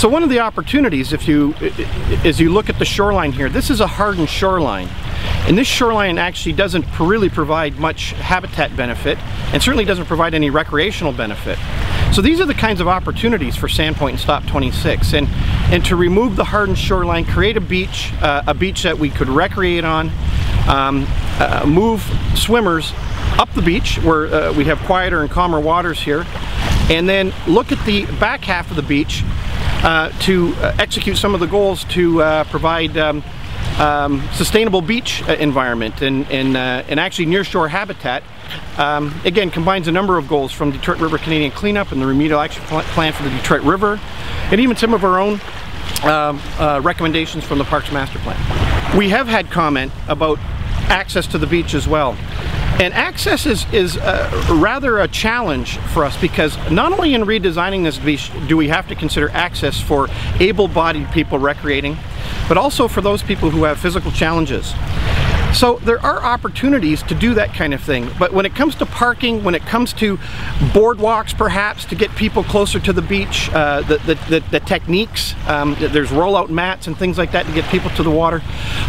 So one of the opportunities, if you, as you look at the shoreline here, this is a hardened shoreline. And this shoreline actually doesn't really provide much habitat benefit and certainly doesn't provide any recreational benefit. So these are the kinds of opportunities for Sandpoint and Stop 26 and, and to remove the hardened shoreline, create a beach, uh, a beach that we could recreate on, um, uh, move swimmers up the beach where uh, we have quieter and calmer waters here and then look at the back half of the beach to uh, execute some of the goals to uh, provide um, um, sustainable beach uh, environment and, and, uh, and actually nearshore habitat. Um, again, combines a number of goals from Detroit River Canadian Cleanup and the Remedial Action Plan for the Detroit River, and even some of our own um, uh, recommendations from the Parks Master Plan. We have had comment about access to the beach as well. And access is, is uh, rather a challenge for us because not only in redesigning this beach do we have to consider access for able-bodied people recreating, but also for those people who have physical challenges. So there are opportunities to do that kind of thing, but when it comes to parking, when it comes to boardwalks perhaps to get people closer to the beach, uh, the, the, the, the, techniques, um, there's rollout mats and things like that to get people to the water,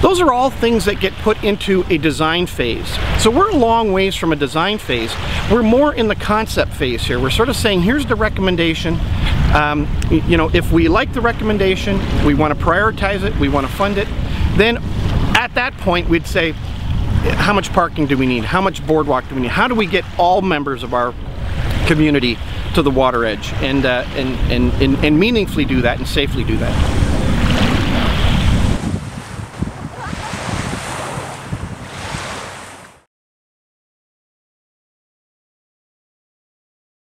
those are all things that get put into a design phase. So we're a long ways from a design phase. We're more in the concept phase here. We're sort of saying, here's the recommendation, um, you know, if we like the recommendation, we want to prioritize it, we want to fund it, then at that point we'd say how much parking do we need how much boardwalk do we need how do we get all members of our community to the water edge and uh, and, and, and, and meaningfully do that and safely do that